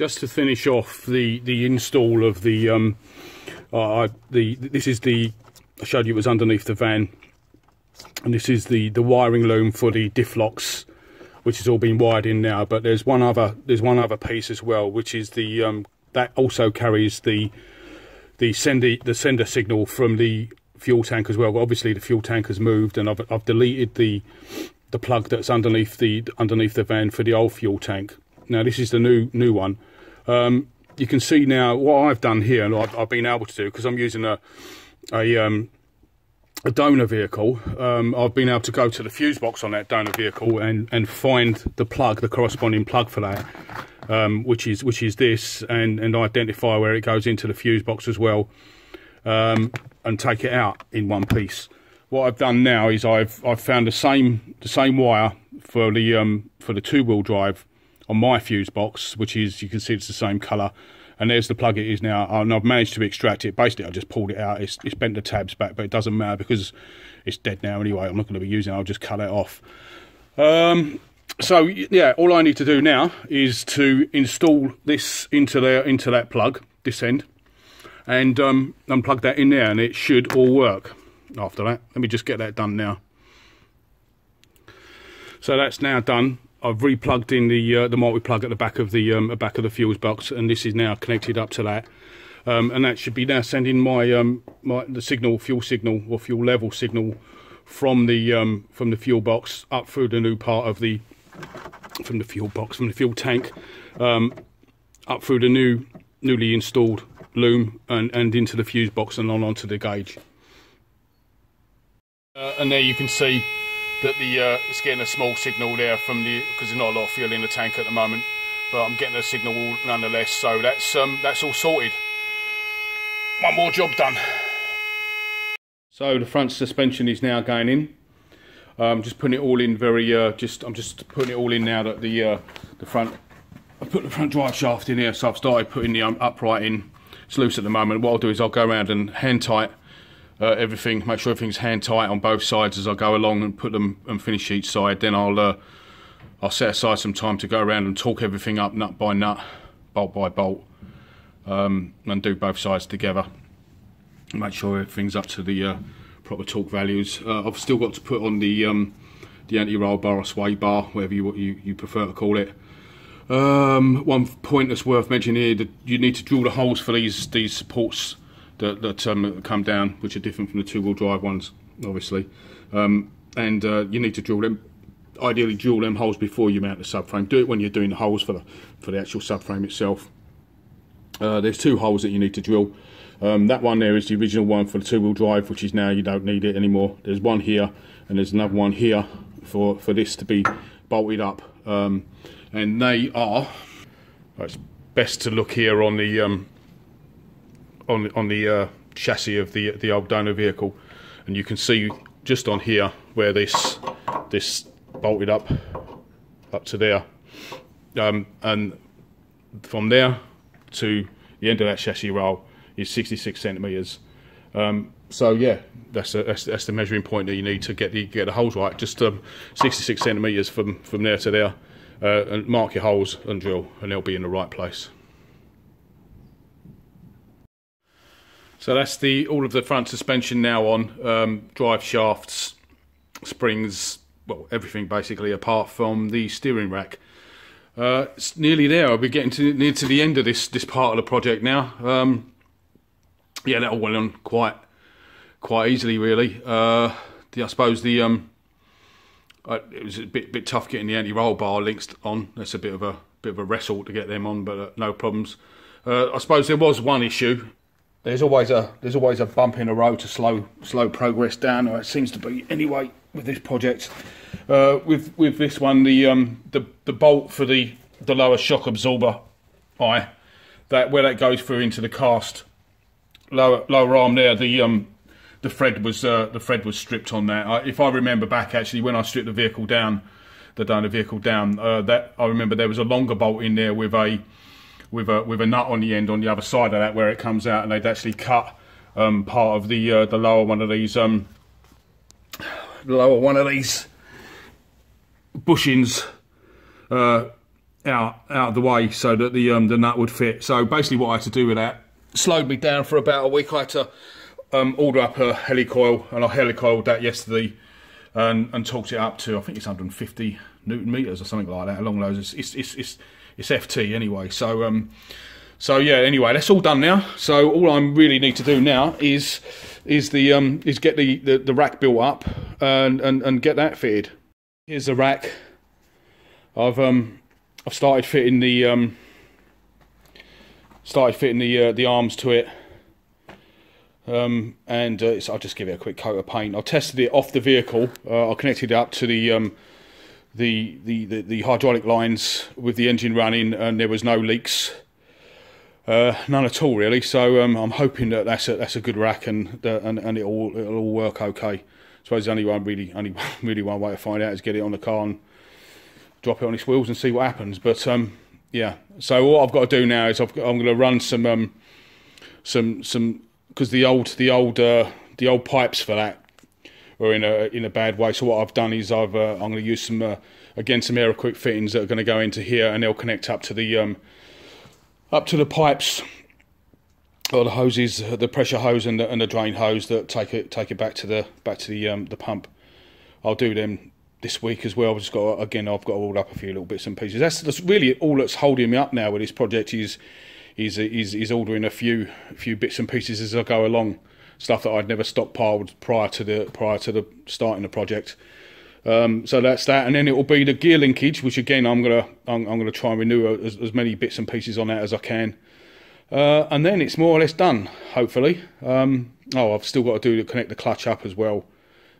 just to finish off the the install of the um uh, the this is the I showed you it was underneath the van. And this is the the wiring loom for the diff locks which has all been wired in now. But there's one other there's one other piece as well which is the um that also carries the the sender the sender signal from the fuel tank as well. Obviously the fuel tank has moved and I've, I've deleted the the plug that's underneath the underneath the van for the old fuel tank now this is the new new one um, you can see now what I've done here, and I've, I've been able to do because I'm using a a, um, a donor vehicle. Um, I've been able to go to the fuse box on that donor vehicle and and find the plug, the corresponding plug for that, um, which is which is this, and and identify where it goes into the fuse box as well, um, and take it out in one piece. What I've done now is I've I've found the same the same wire for the um, for the two wheel drive on my fuse box, which is, you can see it's the same colour. And there's the plug it is now. And I've managed to extract it. Basically, I just pulled it out. It's, it's bent the tabs back, but it doesn't matter because it's dead now anyway. I'm not going to be using it. I'll just cut it off. Um, so yeah, all I need to do now is to install this into there into that plug, this end, and um, unplug that in there, and it should all work. After that, let me just get that done now. So that's now done. I've replugged in the uh, the multi-plug at the back of the um, back of the fuse box, and this is now connected up to that. Um, and that should be now sending my um, my the signal, fuel signal or fuel level signal from the um, from the fuel box up through the new part of the from the fuel box from the fuel tank um, up through the new newly installed loom and, and into the fuse box and on onto the gauge. Uh, and there you can see that the uh, it's getting a small signal there from the because there's not a lot of fuel in the tank at the moment, but I'm getting a signal nonetheless. So that's um, that's all sorted. One more job done. So the front suspension is now going in. Um, just putting it all in very uh, just I'm just putting it all in now that the uh, the front I put the front drive shaft in here, so I've started putting the um, upright in. It's loose at the moment. What I'll do is I'll go around and hand tight uh, everything, make sure everything's hand tight on both sides as I go along and put them and finish each side. Then I'll uh, I'll set aside some time to go around and torque everything up nut by nut, bolt by bolt, um, and do both sides together. Make sure everything's up to the uh, proper torque values. Uh, I've still got to put on the um, the anti-roll bar or sway bar, whatever you, you, you prefer to call it. Um, one point that's worth mentioning here that you need to drill the holes for these these supports that, that um, come down, which are different from the two-wheel drive ones, obviously. Um, and uh, you need to drill them, ideally drill them holes before you mount the subframe. Do it when you're doing the holes for the, for the actual subframe itself. Uh, there's two holes that you need to drill. Um, that one there is the original one for the two-wheel drive, which is now you don't need it anymore. There's one here, and there's another one here for, for this to be bolted up. Um, and they are, it's best to look here on the um, on on the uh, chassis of the the old donor vehicle, and you can see just on here where this this bolted up up to there, um, and from there to the end of that chassis roll is 66 centimeters. Um, so yeah, that's, a, that's, that's the measuring point that you need to get the get the holes right. Just um, 66 centimeters from from there to there, uh, and mark your holes and drill, and they'll be in the right place. So that's the all of the front suspension now on um, drive shafts, springs, well everything basically apart from the steering rack. Uh, it's nearly there. I'll be getting to near to the end of this this part of the project now. Um, yeah, that all went on quite quite easily, really. Uh, the, I suppose the um, it was a bit bit tough getting the anti-roll bar links on. That's a bit of a bit of a wrestle to get them on, but uh, no problems. Uh, I suppose there was one issue there's always a there's always a bump in the road to slow slow progress down, or it seems to be anyway with this project. Uh, with with this one, the um the the bolt for the the lower shock absorber eye, that where that goes through into the cast lower lower arm there, the um the thread was uh, the thread was stripped on that. I, if I remember back actually when I stripped the vehicle down, the down the vehicle down, uh, that I remember there was a longer bolt in there with a with a with a nut on the end on the other side of that where it comes out, and they'd actually cut um, part of the uh, the lower one of these um, lower one of these bushings uh, out out of the way so that the um, the nut would fit. So basically, what I had to do with that slowed me down for about a week. I had to um, order up a helicoil, and I helicoiled that yesterday and, and torqued it up to I think it's 150 newton meters or something like that along those. It's it's it's, it's, it's FT anyway. So um, so yeah. Anyway, that's all done now. So all I really need to do now is is the um is get the, the, the rack built up and, and and get that fitted. Here's the rack. I've um I've started fitting the um started fitting the uh, the arms to it. Um, and uh, I'll just give it a quick coat of paint. I tested it off the vehicle. Uh, I connected it up to the, um, the, the, the the hydraulic lines with the engine running, and there was no leaks, uh, none at all really. So um, I'm hoping that that's a that's a good rack, and uh, and and it'll it'll all work okay. I suppose the only one really only really one way to find out is get it on the car and drop it on its wheels and see what happens. But um, yeah, so what I've got to do now is I've, I'm going to run some um, some some because the old the old uh, the old pipes for that are in a in a bad way. So what I've done is I've uh, I'm going to use some uh, again some Aeroquip fittings that are going to go into here and they'll connect up to the um, up to the pipes or the hoses, the pressure hose and the, and the drain hose that take it take it back to the back to the um, the pump. I'll do them this week as well. I've just got again, I've got to order up a few little bits and pieces. That's, that's really all that's holding me up now with this project is is is, is ordering a few a few bits and pieces as I go along. Stuff that I'd never stockpiled prior to the prior to the starting the project. Um, so that's that, and then it will be the gear linkage, which again I'm gonna I'm, I'm gonna try and renew as, as, many bits and pieces on that as I can, uh, and then it's more or less done. Hopefully, um, oh I've still got to do to connect the clutch up as well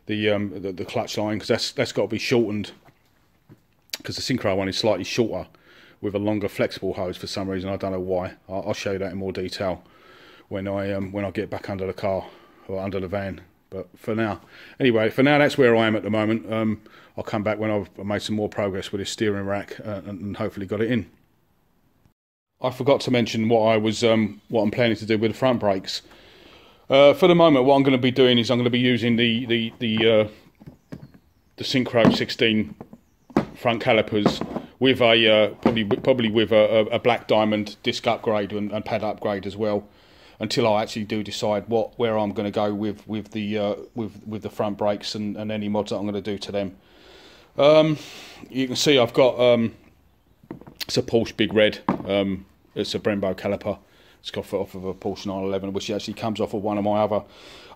the um, the, the clutch line because that's that's got to be shortened because the Syncro one is slightly shorter with a longer flexible hose for some reason. I don't know why. I'll, I'll show you that in more detail when I um, when I get back under the car or under the van. But for now, anyway, for now that's where I am at the moment. Um, I'll come back when I've made some more progress with this steering rack uh, and, hopefully got it in. I forgot to mention what I was um, what I'm planning to do with the front brakes. Uh, for the moment, what I'm going to be doing is I'm going to be using the the the uh, the Syncro 16 front calipers with a uh, probably probably with a, a, black diamond disc upgrade and, and, pad upgrade as well. Until I actually do decide what where I'm going to go with with the uh, with with the front brakes and, and any mods that I'm going to do to them. Um, you can see I've got um, it's a Porsche Big Red. Um, it's a Brembo caliper. It's got off of a Porsche 911, which actually comes off of one of my other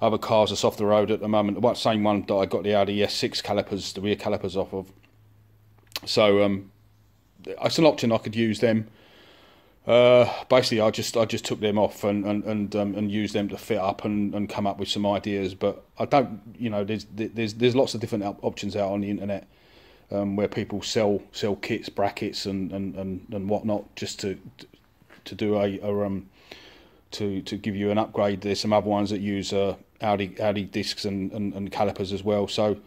other cars that's off the road at the moment. The same one that I got the Audi S6 calipers, the rear calipers off of. So um, it's an option I could use them. Uh, basically, I just I just took them off and and and, um, and used them to fit up and, and come up with some ideas. But I don't, you know, there's there's there's lots of different options out on the internet um, where people sell sell kits, brackets, and and and, and whatnot just to to do a, a um to to give you an upgrade. There's some other ones that use uh, Audi Audi discs and, and, and calipers as well. So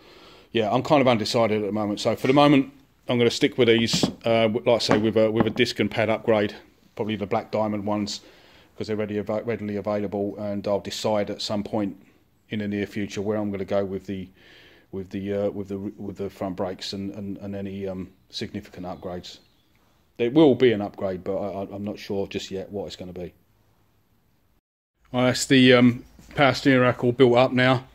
yeah, I'm kind of undecided at the moment. So for the moment, I'm going to stick with these. Uh, like I say, with a with a disc and pad upgrade, probably the black diamond ones because they're ready readily available. And I'll decide at some point in the near future where I'm going to go with the with the uh, with the with the front brakes and and, and any um, significant upgrades. There will be an upgrade, but I, I'm not sure just yet what it's going to be. Oh, that's the um, power steering rack all built up now.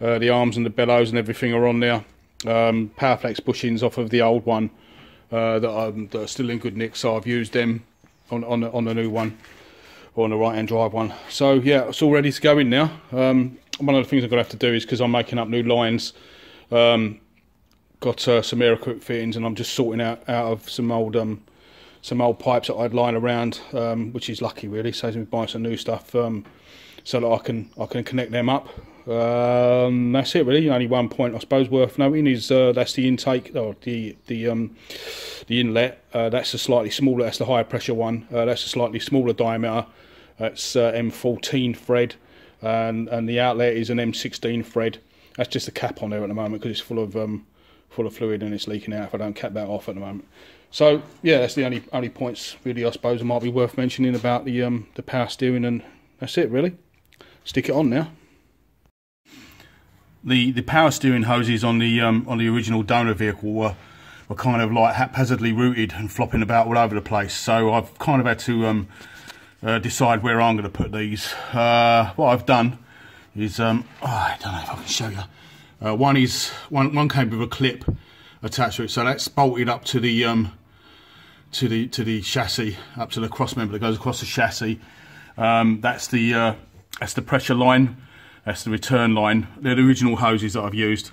Uh, the arms and the bellows and everything are on there. Um, Powerflex bushings off of the old one uh, that, um, that, are still in good nick, so I've used them on on the, on the new one or on the right hand drive one. So yeah, it's all ready to go in now. Um, one of the things I'm to have to do is because I'm making up new lines. Um, got uh, some Aeroquip fittings and I'm just sorting out out of some old um, some old pipes that I'd lying around, um, which is lucky really. Saves me buying some new stuff um, so that I can I can connect them up. Um, that's it really. Only one point I suppose worth noting is uh, that's the intake or the the um, the inlet. Uh, that's a slightly smaller. That's the higher pressure one. Uh, that's a slightly smaller diameter. That's uh, M14 thread, and and the outlet is an M16 thread. That's just a cap on there at the moment because it's full of um, full of fluid and it's leaking out. If I don't cap that off at the moment. So yeah, that's the only only points really I suppose might be worth mentioning about the um, the power steering, and that's it really. Stick it on now. The the power steering hoses on the um, on the original donor vehicle were were kind of like haphazardly routed and flopping about all over the place. So I've kind of had to um, uh, decide where I'm going to put these. Uh, what I've done is, um, oh, I don't know if I can show you. Uh, one is one one came with a clip attached to it, so that's bolted up to the um, to the to the chassis, up to the cross member that goes across the chassis. Um, that's the uh, that's the pressure line. That's the return line. They're the original hoses that I've used.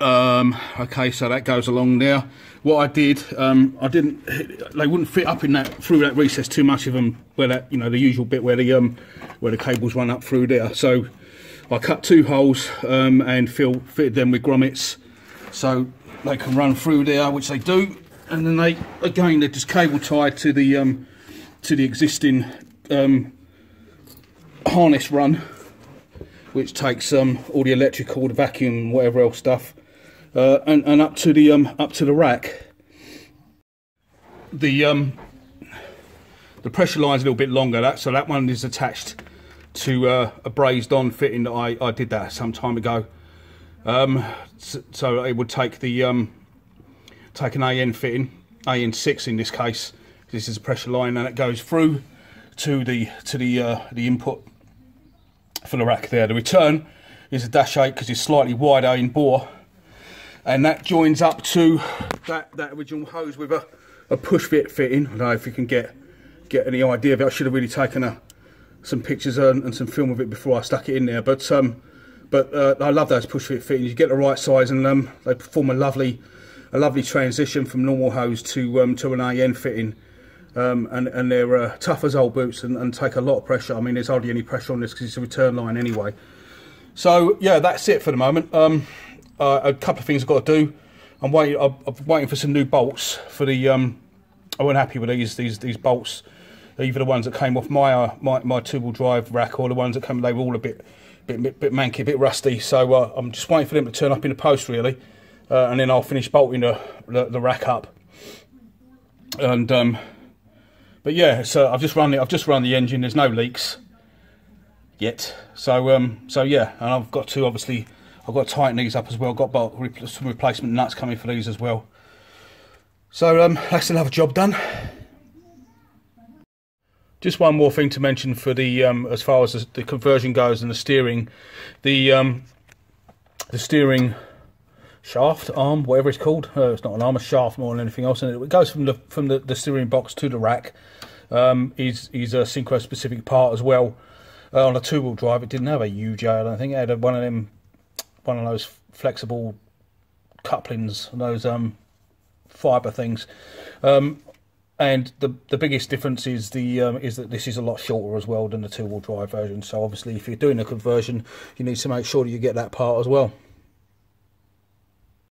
Um, okay, so that goes along there. What I did, um, I didn't. They wouldn't fit up in that through that recess too much of them. Where that you know the usual bit where the um where the cables run up through there. So I cut two holes um, and fill, fitted them with grommets so they can run through there, which they do. And then they, again, they're just cable tied to the um, to the existing um, harness run, which takes um, all the electrical, the vacuum, whatever else stuff, uh, and, and up to the um, up to the rack. The um, the pressure line's a little bit longer, that so that one is attached to uh, a brazed on fitting that I, I did that some time ago. Um, so, so, it would take the um, take an AN fitting, AN6 in this case. This is a pressure line and it goes through to the to the uh, the input for the rack there. The return is a dash 8 because it's slightly wider in bore and that joins up to that, that original hose with a, a push fit fitting. I don't know if you can get get any idea of it. I should have really taken a some pictures and, and, some film of it before I stuck it in there. But um, but uh, I love those push fit fittings. You get the right size, and um, they perform a lovely a lovely transition from normal hose to um, to an AN fitting. Um, and, and they're uh, tough as old boots and, and, take a lot of pressure. I mean, there's hardly any pressure on this because it's a return line anyway. So yeah, that's it for the moment. Um, uh, a couple of things I've got to do. I'm waiting. I'm, I'm waiting for some new bolts for the. Um, I wasn't happy with these these these bolts either the ones that came off my uh, my, my two-wheel drive rack or the ones that came, they were all a bit bit, bit, bit manky, a bit rusty. So uh, I'm just waiting for them to turn up in the post really, uh, and then I'll finish bolting the, the, the rack up. And um, but yeah, so I've just run it. I've just run the engine. There's no leaks yet. So um, so yeah, and I've got to obviously I've got to tighten these up as well. Got some replacement nuts coming for these as well. So um, that's another job done. Just one more thing to mention for the um, as far as the, the, conversion goes and the steering, the um, the steering shaft arm, whatever it's called. Uh, it's not an arm, a shaft more than anything else, and it goes from the from the, the steering box to the rack. Um, is is a Syncro specific part as well. Uh, on a two wheel drive, it didn't have a UJ. I don't think it had a, one of them, one of those flexible couplings, those um fiber things. Um, and the the biggest difference is the um, is that this is a lot shorter as well than the two wheel drive version. So obviously, if you're doing a conversion, you need to make sure that you get that part as well.